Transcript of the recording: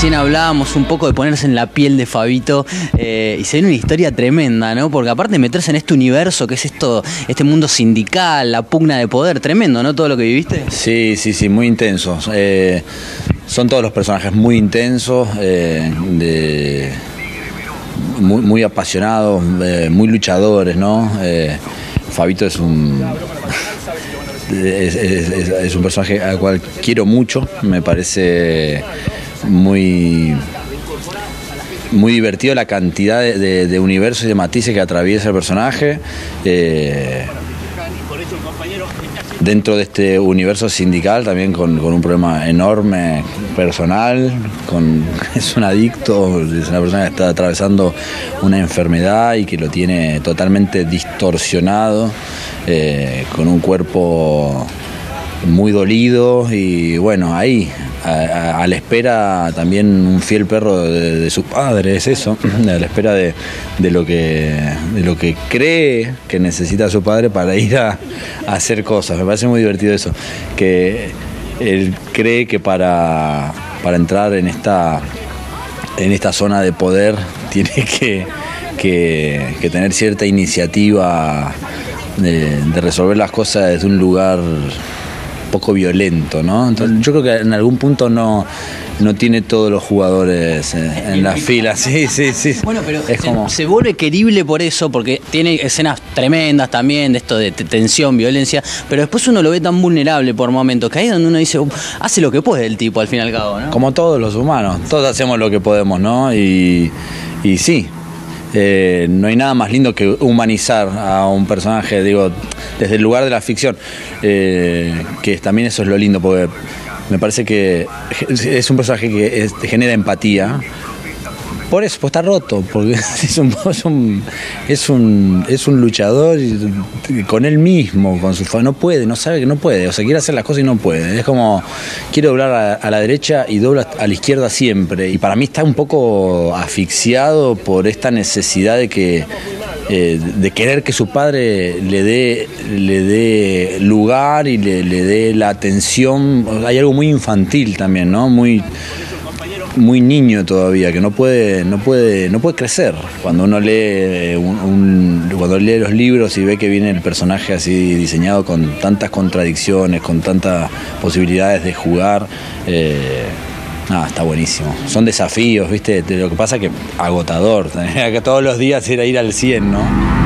Recién hablábamos un poco de ponerse en la piel de Fabito eh, y se ve una historia tremenda, ¿no? Porque aparte meterse en este universo que es esto, este mundo sindical, la pugna de poder, tremendo, ¿no? Todo lo que viviste. Sí, sí, sí, muy intenso. Eh, son todos los personajes muy intensos, eh, muy, apasionados, muy luchadores, ¿no? Fabito es un es un personaje al cual quiero mucho, me parece muy muy divertido la cantidad de, de- universos y de matices que atraviesa el personaje. eh, dentro de este universo sindical también con, con un problema enorme personal, con, es un adicto, es una persona que está atravesando una enfermedad y que lo tiene totalmente distorsionado, eh, con un cuerpo muy dolido y bueno, ahí, a, la espera también un fiel perro de, su padre, es eso, a la espera de, de lo que, de lo que cree que necesita su padre para ir a, hacer cosas. Me parece muy divertido eso, que él cree que para, para entrar en esta, en esta zona de poder tiene que, que- tener cierta iniciativa de, de resolver las cosas desde un lugar poco violento, ¿no? Entonces, yo creo que en algún punto no, no tiene todos los jugadores en, en la fila, sí, sí, sí. Bueno, pero es se, como... se vuelve querible por eso, porque tiene escenas tremendas también de esto de tensión, violencia, pero después uno lo ve tan vulnerable por momentos, que ahí es donde uno dice, "Uh, hace lo que puede el tipo al fin y al cabo, ¿no? Como todos los humanos, todos hacemos lo que podemos, ¿no? Y, y sí, eh, no hay nada más lindo que humanizar a un personaje, digo, desde el lugar de la ficción, eh, que también eso es lo lindo, porque me parece que es un personaje que genera empatía. Por eso, pues está roto, porque es un, es un, es un, luchador con él mismo, con su no puede, no sabe que no puede, o sea, quiere hacer las cosas y no puede. Es como, quiere doblar a, la derecha y dobla a la izquierda siempre. Y para mí está un poco asfixiado por esta necesidad de que eh, de querer que su padre le dé le dé lugar y le dé la atención. Hay algo muy infantil también, ¿no? Muy muy niño todavía, que no puede, no puede, no puede crecer. Cuando uno lee eh, un, un- cuando lee los libros y ve que viene el personaje así diseñado con tantas contradicciones, con tantas posibilidades de jugar, eh, nada, está buenísimo. Son desafíos, viste, lo que pasa que agotador, todos los días ir a ir al 100, ¿no?